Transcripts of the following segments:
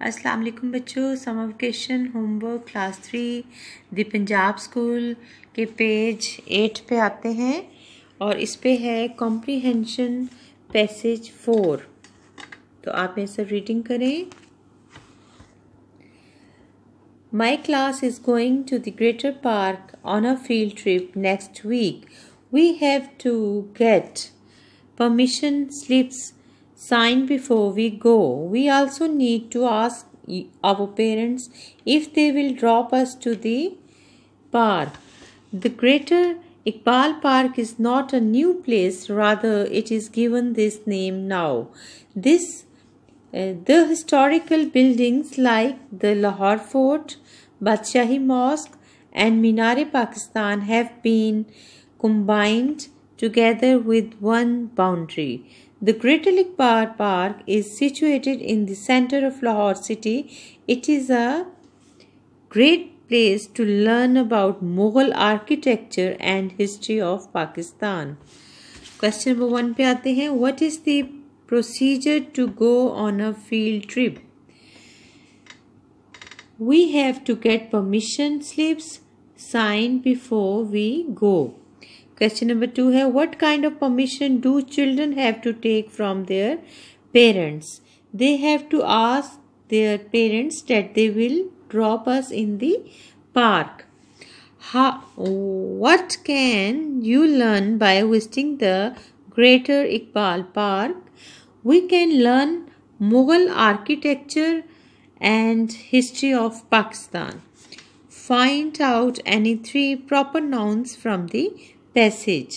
अस्सलाम वालेकुम बच्चों sum of question homework class three the Punjab school के पेज एट पे आते हैं और इस पे है कॉम्प्रीहेंशन पैसेज फोर तो आप ये सब रीडिंग करें। My class is going to the greater park on a field trip next week we have to get permission slips signed before we go. We also need to ask our parents if they will drop us to the park. The Greater Iqbal Park is not a new place, rather, it is given this name now. This uh, the historical buildings like the Lahore Fort, Badshahi Mosque, and Minar-e-Pakistan have been combined together with one boundary. The Greater Iqbal Park is situated in the center of Lahore city. It is a great place to learn about Mughal architecture and history of Pakistan. Question number one पे आते हैं What is the procedure to go on a field trip? We have to get permission slips signed before we go. Question number two है What kind of permission do children have to take from their parents? They have to ask their parents that they will drop us in the park. How, what can you learn by visiting the Greater Iqbal Park? We can learn Mughal architecture and history of Pakistan. Find out any three proper nouns from the passage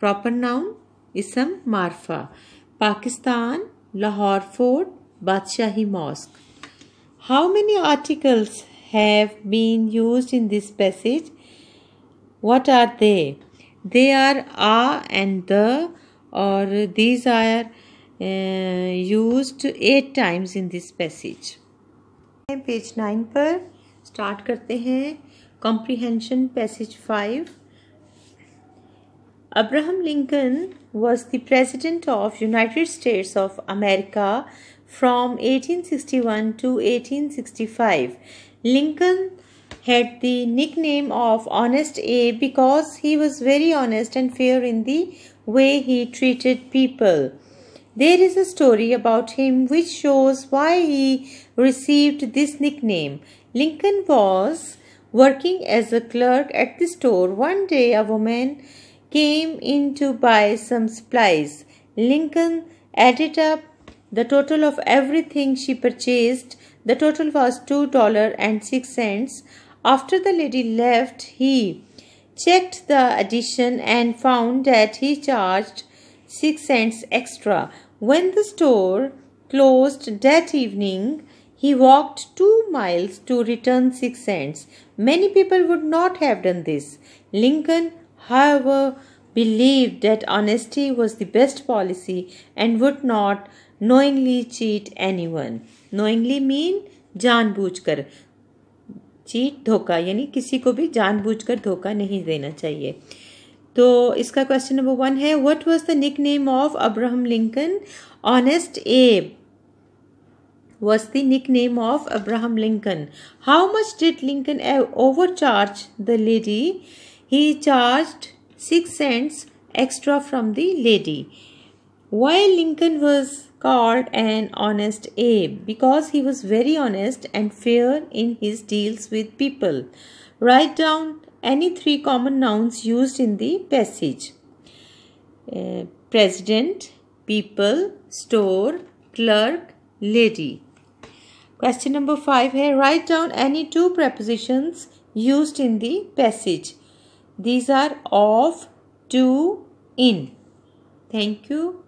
proper noun इसम Marpha Pakistan Lahore fort Badshahi mosque how many articles have been use in this passage what are they they are a and the और these are use at times in this passage page nine पर start करते हैं। Comprehension Passage 5 Abraham Lincoln was the President of United States of America from 1861 to 1865. Lincoln had the nickname of Honest Abe because he was very honest and fair in the way he treated people. There is a story about him which shows why he received this nickname. Lincoln was working as a clerk at the store, one day a woman came in to buy some supplies. Lincoln added up the total of everything she purchased. The total was $2.06. After the lady left, he checked the addition and found that he charged 6 cents extra. When the store closed that evening, he walked two miles to return six cents. Many people would not have done this. Lincoln, however, believed that honesty was the best policy and would not knowingly cheat anyone. Knowingly mean जानबूझकर cheat धोखा यानी किसी को भी जानबूझकर धोखा नहीं देना चाहिए तो इसका क्वेश्चन नंबर वन है what was the nickname of Abraham Lincoln honest Abe was the nickname of Abraham Lincoln. How much did Lincoln overcharge the lady? He charged 6 cents extra from the lady. Why Lincoln was called an honest Abe? Because he was very honest and fair in his deals with people. Write down any three common nouns used in the passage. Uh, president, people, store, clerk, lady. Question number 5 here. Write down any two prepositions used in the passage. These are of, to, in. Thank you.